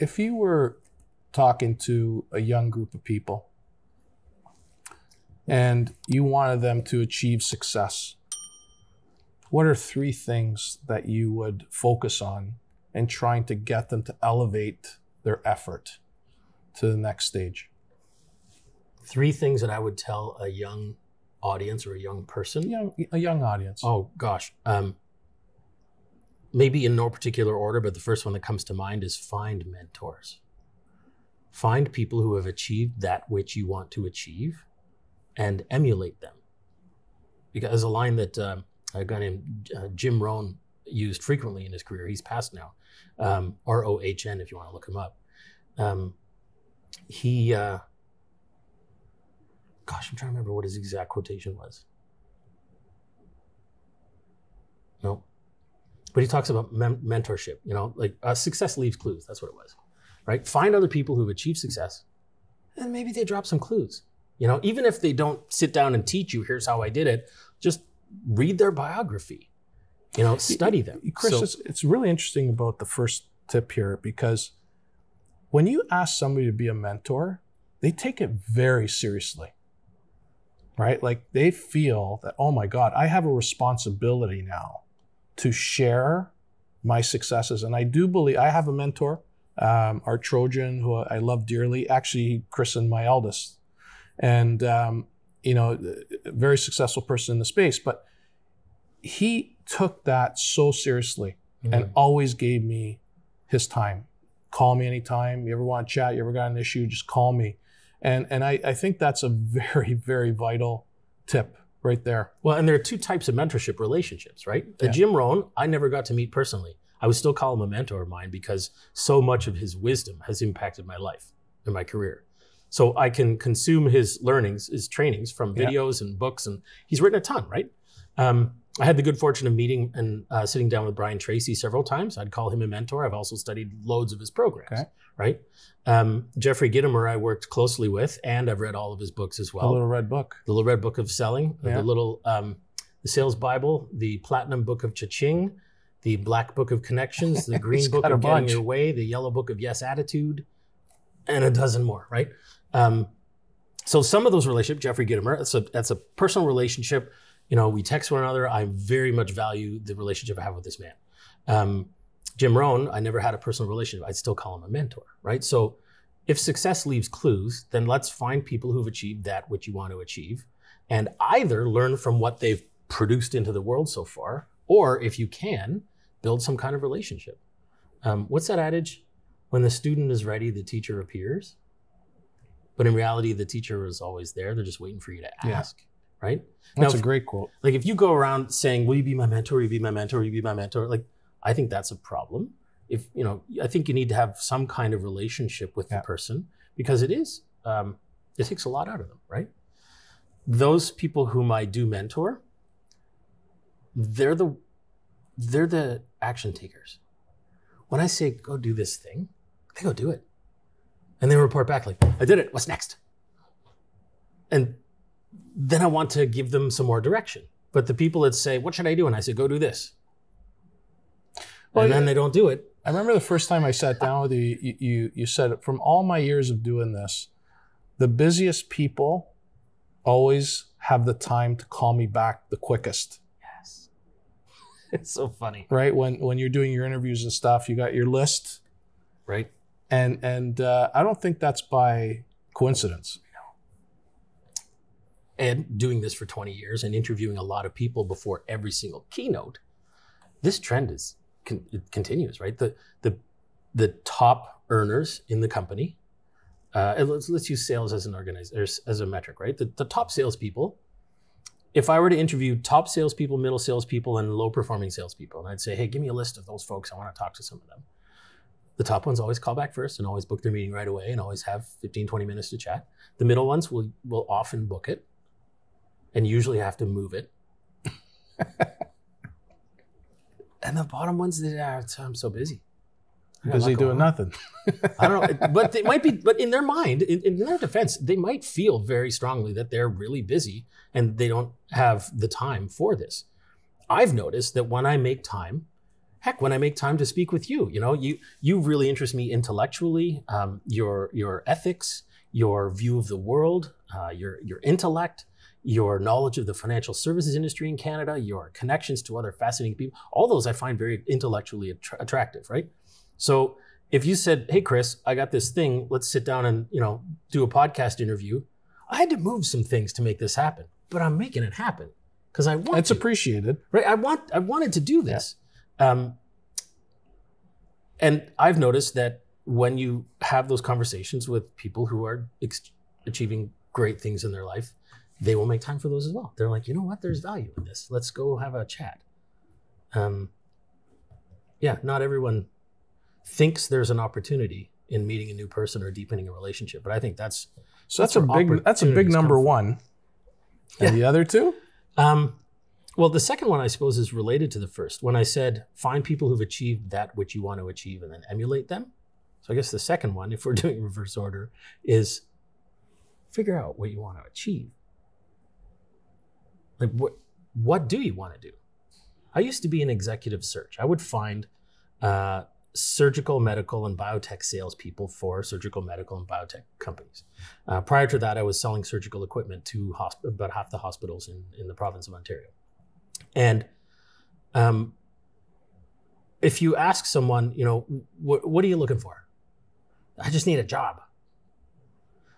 if you were talking to a young group of people and you wanted them to achieve success, what are three things that you would focus on in trying to get them to elevate their effort to the next stage? Three things that I would tell a young audience or a young person. Young, a young audience. Oh gosh, um, maybe in no particular order, but the first one that comes to mind is find mentors. Find people who have achieved that which you want to achieve, and emulate them. Because a line that um, a guy named uh, Jim Rohn used frequently in his career. He's passed now. Um, R O H N, if you want to look him up. Um, he, uh, gosh, I'm trying to remember what his exact quotation was. No, but he talks about mem- mentorship. You know, like uh, success leaves clues. That's what it was, right? Find other people who've achieved success, and maybe they drop some clues. You know, even if they don't sit down and teach you, here's how I did it. Just read their biography. You know, study them. Chris, So- it's, it's really interesting about the first tip here because when you ask somebody to be a mentor, they take it very seriously, right? Like they feel that, oh my God, I have a responsibility now to share my successes. And I do believe I have a mentor, um, our Trojan, who I love dearly. Actually, he christened my eldest. And, um, you know, a very successful person in the space. But he took that so seriously and Mhm. always gave me his time. Call me anytime. You ever want to chat? You ever got an issue? Just call me. And and I, I think that's a very, very vital tip right there. Well, and there are two types of mentorship relationships, right? Yeah. Jim Rohn, I never got to meet personally. I would still call him a mentor of mine because so much of his wisdom has impacted my life and my career. So I can consume his learnings, his trainings from Yeah. videos and books, and he's written a ton, right? Um, I had the good fortune of meeting and uh, sitting down with Brian Tracy several times. I'd call him a mentor. I've also studied loads of his programs, Okay. right? Um, Jeffrey Gitomer, I worked closely with, and I've read all of his books as well The little red book. the little red book of selling, Yeah. the little um, the sales Bible, the platinum book of cha-ching, the black book of connections, the green book of getting your way, the yellow book of yes attitude, and a dozen more, right? Um, so some of those relationships, Jeffrey Gitomer, that's a, that's a personal relationship. You know, we text one another. I very much value the relationship I have with this man. Um, Jim Rohn, I never had a personal relationship. I'd still call him a mentor, right? So if success leaves clues, then let's find people who've achieved that which you want to achieve and either learn from what they've produced into the world so far, or if you can, build some kind of relationship. Um, what's that adage? When the student is ready, the teacher appears. But in reality, the teacher is always there. They're just waiting for you to Yeah. Right? That's Now, a great quote. like if you go around saying, "Will you be my mentor? Will you be my mentor? Will you be my mentor?" Like I think that's a problem. If you know, I think you need to have some kind of relationship with Yeah. the person because it is um, it takes a lot out of them, right? Those people whom I do mentor, they're the they're the action takers. When I say go do this thing, they go do it, and they report back like, "I did it. What's next?" And then I want to give them some more direction. But the people that say, "What should I do?" and I say, "Go do this," Well, and then they don't do it. I remember the first time I sat down with you, you, you, you said, from all my years of doing this, the busiest people always have the time to call me back the quickest. Yes, it's so funny, Right when when you're doing your interviews and stuff, you got your list, right? and and uh, I don't think that's by coincidence. And doing this for 20 years and interviewing a lot of people before every single keynote, this trend is con- continues, right? The the the top earners in the company. Uh, and let's let's use sales as an organizer as a metric, right? The, the top salespeople. If I were to interview top salespeople, middle salespeople, and low performing salespeople, and I'd say, hey, give me a list of those folks. I want to talk to some of them. The top ones always call back first and always book their meeting right away and always have 15, 20 minutes to chat. The middle ones will will often book it and usually have to move it. and the bottom ones, they are, I'm so busy. I got a Busy doing on. nothing. I don't know, but they might be. But in their mind, in, in their defense, they might feel very strongly that they're really busy and they don't have the time for this. I've noticed that when I make time, heck, when I make time to speak with you, you know, you you really interest me intellectually. Um, your your ethics, your view of the world, uh, your your intellect, your knowledge of the financial services industry in Canada, your connections to other fascinating people, all those I find very intellectually attra- attractive, right? So if you said, "Hey, Chris, I got this thing. Let's sit down and you know do a podcast interview," I had to move some things to make this happen, but I'm making it happen because I want. It's to, appreciated. right? I want. I wanted to do this, um, and I've noticed that when you have those conversations with people who are ex- achieving great things in their life, they will make time for those as well. They're like, you know what? There's value in this. Let's go have a chat. Um, yeah, not everyone thinks there's an opportunity in meeting a new person or deepening a relationship, but I think that's So that's, That's a big that's a big number one. And the other two? Um, well, the second one, I suppose, is related to the first. When I said find people who've achieved that which you want to achieve and then emulate them. So I guess the second one, if we're doing reverse order, is figure out what you want to achieve. Like what what do you want to do? I used to be an executive search. I would find uh, surgical, medical, and biotech salespeople for surgical, medical, and biotech companies. Uh, prior to that, I was selling surgical equipment to hosp- about half the hospitals in, in the province of Ontario. And um, if you ask someone, you know, what, what are you looking for? I just need a job.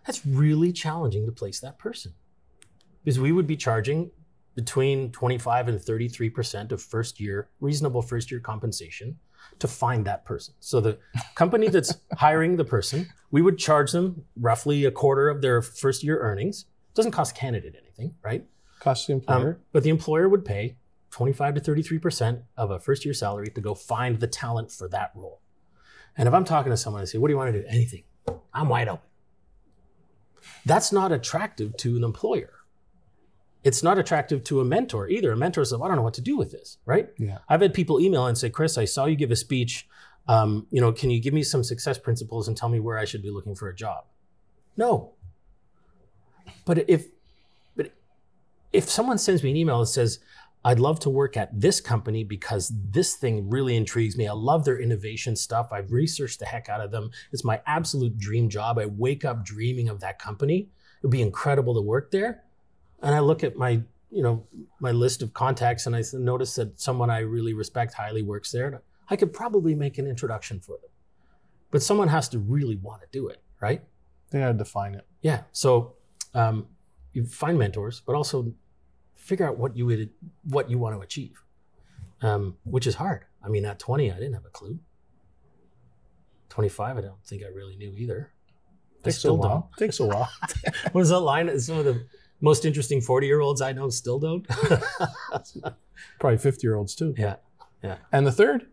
That's really challenging to place that person because we would be charging between 25 and 33% of first year, reasonable first year compensation to find that person. So the company that's hiring the person, we would charge them roughly a quarter of their first year earnings. doesn't cost candidate anything, right? Cost the Um, employer. but the employer would pay 25 to 33% of a first year salary to go find the talent for that role. And if I'm talking to someone and say, What do you want to do? Anything. I'm wide open. That's not attractive to an employer. It's not attractive to a mentor either. A mentor says, I don't know what to do with this, right? yeah. I've had people email and say, Chris, I saw you give a speech. Um, you know, can you give me some success principles and tell me where I should be looking for a job? No. But if but if someone sends me an email that says, I'd love to work at this company because this thing really intrigues me. I love their innovation stuff. I've researched the heck out of them. It's my absolute dream job. I wake up dreaming of that company. It would be incredible to work there. And I look at my, you know, my list of contacts and I notice that someone I really respect highly works there. I could probably make an introduction for them. But someone has to really want to do it, right? They gotta define it. Yeah. So um, you find mentors, but also figure out what you would what you want to achieve, um, which is hard. I mean, at 20, I didn't have a clue. 25, I don't think I really knew either. I Takes a still while. Takes a while. What is that line? Some of the most interesting 40 year olds I know still don't. Probably 50 year olds too. yeah. Yeah. And the third?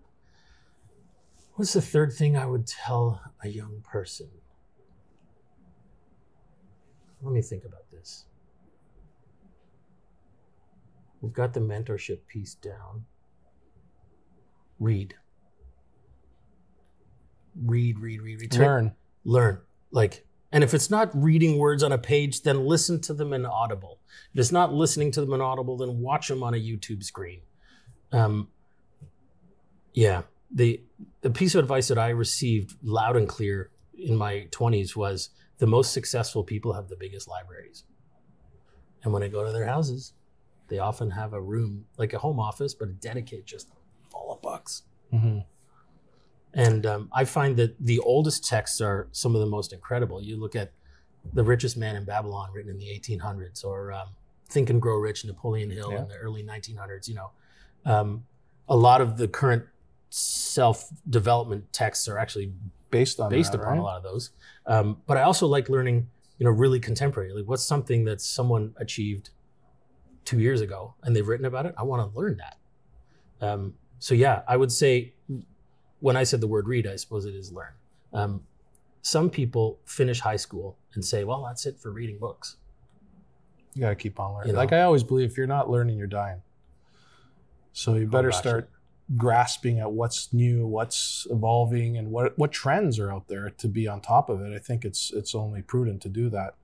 What's the third thing I would tell a young person? Let me think about this. We've got the mentorship piece down. Read. Read, read, read, read. Learn. Learn. Like, and if it's not reading words on a page, then listen to them in Audible. If it's not listening to them in Audible, then watch them on a YouTube screen. Um, yeah, the the piece of advice that I received loud and clear in my 20s was the most successful people have the biggest libraries. And when I go to their houses, they often have a room like a home office, but a dedicated just full of books. hmm And um, I find that the oldest texts are some of the most incredible. You look at The Richest Man in Babylon, written in the 1800s, or um, Think and Grow Rich, Napoleon Hill Yeah. in the early 1900s. You know, um, a lot of the current self-development texts are actually Based on based that, upon right? a lot of those. Um, but I also like learning, you know, really contemporary. Like, what's something that someone achieved two years ago and they've written about it? I want to learn that. Um, so yeah, I would say when I said the word read, I suppose it is learn. Um, some people finish high school and say, "Well, that's it for reading books." You gotta keep on learning. You know? Like I always believe, if you're not learning, you're dying. So you better gosh, start grasping at what's new, what's evolving, and what what trends are out there to be on top of it. I think it's it's only prudent to do that.